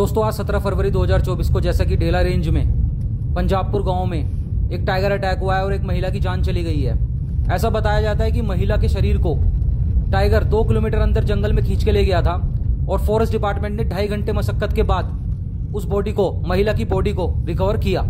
दोस्तों, आज 17 फरवरी 2024 को जैसा कि ढेला रेंज में, पंजाबपुर गाँव में एक टाइगर अटैक हुआ है और एक महिला की जान चली गई है। ऐसा बताया जाता है कि महिला के शरीर को टाइगर दो किलोमीटर अंदर जंगल में खींच के ले गया था और फॉरेस्ट डिपार्टमेंट ने ढाई घंटे मशक्कत के बाद उस बॉडी को, महिला की बॉडी को रिकवर किया।